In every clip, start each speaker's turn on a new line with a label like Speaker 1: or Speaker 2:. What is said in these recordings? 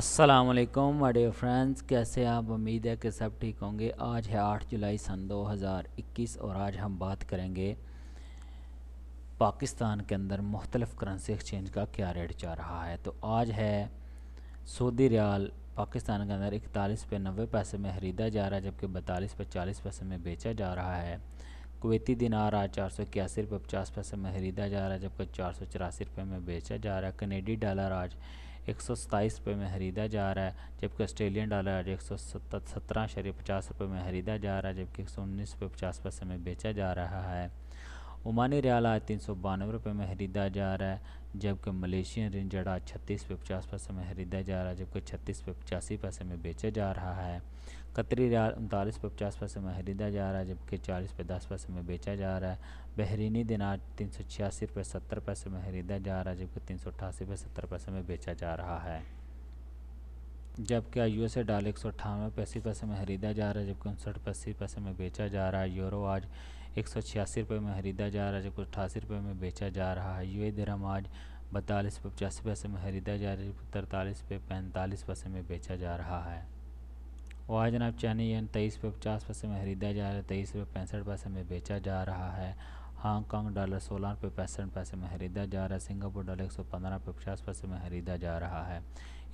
Speaker 1: असलकुम my friends कैसे आप? उम्मीद है कि सब ठीक होंगे। आज है 8 जुलाई सन 2021 और आज हम बात करेंगे पाकिस्तान के अंदर मुख्तलिफ़ करेंसी एक्सचेंज का क्या रेट जा रहा है। तो आज है सऊदी रियाल, पाकिस्तान के अंदर इकतालीस पे नबे पैसे में ख़रीदा जा रहा है, जबकि बतालीस पे चालीस पैसे में बेचा जा रहा है। कुवैती दिनार आज चार सौ इक्यासी रुपये पचास पैसे में ख़रीदा जा रहा है, जबकि चार सौ चौरासी रुपये में बेचा जा रहा है। कनेडी डॉलर आज एक सौ सताईस रुपये में ख़रीदा जा रहा है, जबकि ऑस्ट्रेलियन डॉलर आज एक सौ सत्रह शरीय पचास रुपये में ख़रीदा जा रहा है, जबकि एक सौ उन्नीस रुपये पचास पैसे में बेचा जा रहा है। ओमानी रियाल आज तीन सौ बानवे रुपये में ख़रीदा जा रहा है, जबकि मलेशियन रिंजड आज छत्तीस पे पचास पैसे में ख़रीदा जा रहा है, जबकि छत्तीस पे पचासी पैसे में बेचा जा रहा है। कतरी रियाल उनतालीस पे पचास पैसे में ख़रीदा जा रहा है, जबकि चालीस पे दस पैसे में बेचा जा रहा है। बहरीनी दिन आज तीन सौ छियासी रुपये सत्तर पैसे में ख़रीदा जा रहा है, जबकि तीन सौ अठासी पे सत्तर पैसे में बेचा जा रहा है। जबकि यू एस ए डाल एक सौ अट्ठानवे पैंसी पैसे में ख़रीदा जा रहा है, जबकि उनसठ पैंसी पैसे में बेचा जा रहा है। यूरो आज एक सौ छियासी रुपये में ख़रीदा जा रहा है, जबकि अट्ठासी रुपये में बेचा जा रहा है। यू ए दरम आज बतालीस पे पचासी पैसे में ख़रीदा जा रहा है तरतालीस पे पैंतालीस पैसे में बेचा जा रहा है। और जनाब चाइनी येन तेईस पे पचास पैसे में ख़रीदा जा रहा है, तेईस रुपये पैंसठ पैसे में बेचा जा रहा है। हांगकॉन्ग डॉलर सोलह रुपये पैंसठ पैसे में ख़रीदा जा रहा है। सिंगापुर डॉलर एक सौ पंद्रह रुपये पचास पैसे में ख़रीदा जा रहा है।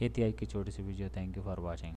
Speaker 1: ये थी आज की छोटी सी video, thank you for watching.